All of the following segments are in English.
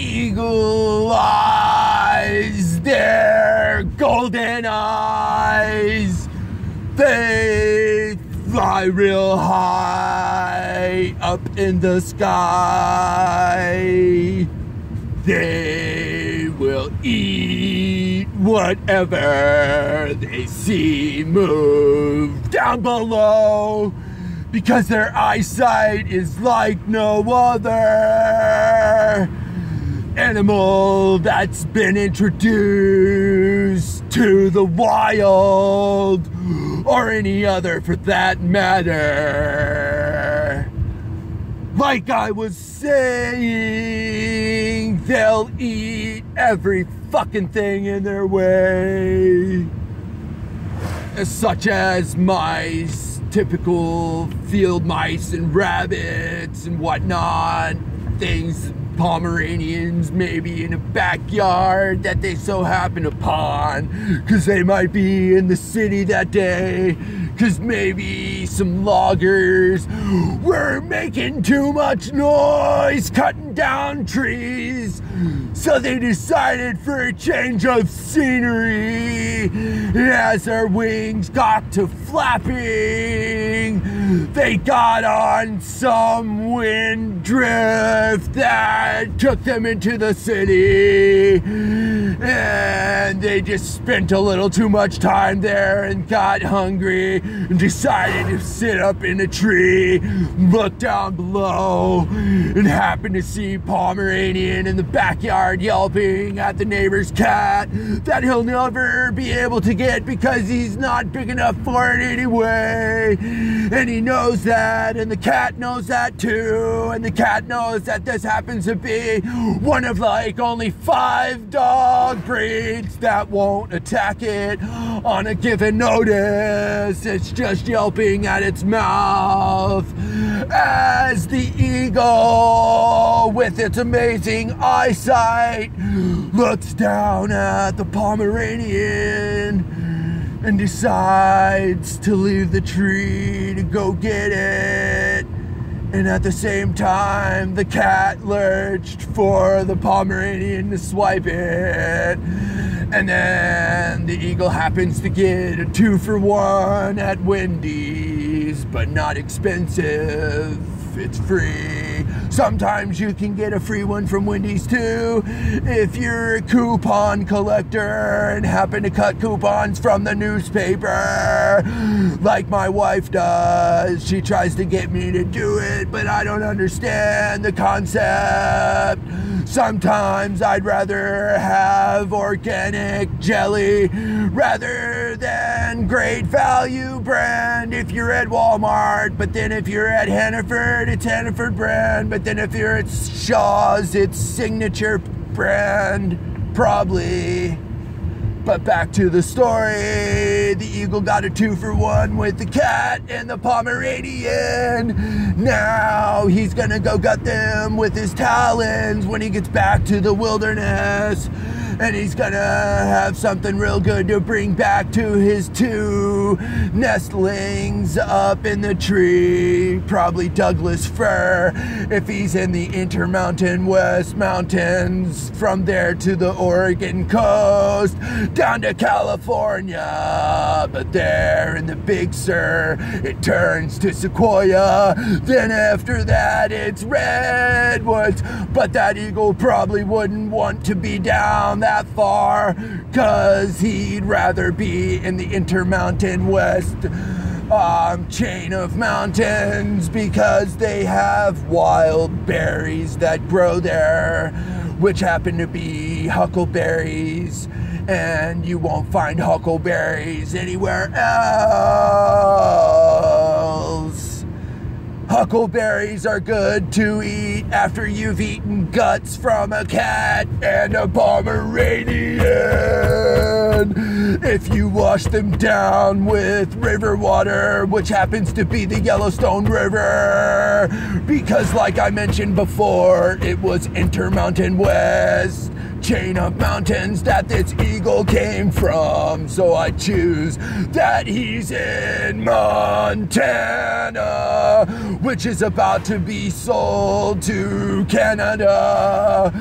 eagle eyes, their golden eyes, they fly real high up in the sky. They will eat whatever they see move down below because their eyesight is like no other animal that's been introduced to the wild or any other for that matter. Like I was saying, they'll eat every fucking thing in their way. Such as mice, typical field mice and rabbits and whatnot. Things Pomeranians maybe in a backyard that they so happen upon. Because they might be in the city that day. Because maybe some loggers were making too much noise cutting down trees. So they decided for a change of scenery. And as their wings got to flapping they got on some wind drift that took them into the city. And they just spent a little too much time there and got hungry and decided to sit up in a tree look down below and happened to see Pomeranian in the backyard yelping at the neighbor's cat that he'll never be able to get because he's not big enough for it anyway. And he knows that, and the cat knows that too, and the cat knows that this happens to be one of like only five dog breeds that won't attack it on a given notice. It's just yelping at its mouth as the eagle, with its amazing eyesight, looks down at the Pomeranian and decides to leave the tree to go get it. And at the same time, the cat lurched for the Pomeranian to swipe it. And then the eagle happens to get a two for one at Wendy's, but not expensive. It's free. Sometimes you can get a free one from Wendy's too if you're a coupon collector and happen to cut coupons from the newspaper, like my wife does. She tries to get me to do it, but I don't understand the concept. Sometimes I'd rather have organic jelly rather than great value brand if you're at Walmart. But then if you're at Hannaford, it's Hannaford brand. But then if you're at Shaw's, it's signature brand, probably. But back to the story. The eagle got a two for one with the cat and the Pomeranian. Now he's gonna go gut them with his talons when he gets back to the wilderness. And he's gonna have something real good to bring back to his two nestlings up in the tree. Probably Douglas fir if he's in the Intermountain West Mountains. From there to the Oregon coast, down to California. But there in the Big Sur, it turns to Sequoia. Then after that, it's Redwoods. But that eagle probably wouldn't want to be down that far, cause he'd rather be in the Intermountain West um, chain of mountains because they have wild berries that grow there, which happen to be huckleberries, and you won't find huckleberries anywhere else. Huckleberries are good to eat after you've eaten guts from a cat and a Pomeranian. If you wash them down with river water, which happens to be the Yellowstone River, because, like I mentioned before, it was Intermountain West chain of mountains that this eagle came from. So I choose that he's in Montana, which is about to be sold to Canada.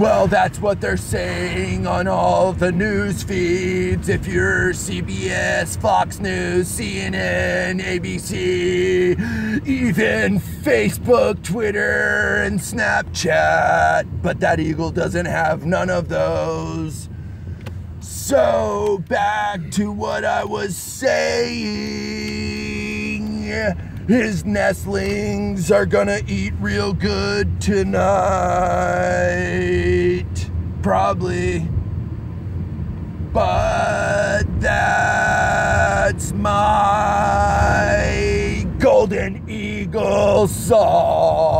Well, that's what they're saying on all the news feeds. If you're CBS, Fox News, CNN, ABC, even Facebook, Twitter, and Snapchat. But that eagle doesn't have none of those. So, back to what I was saying. His nestlings are gonna eat real good tonight. Probably. But that's my golden eagle song.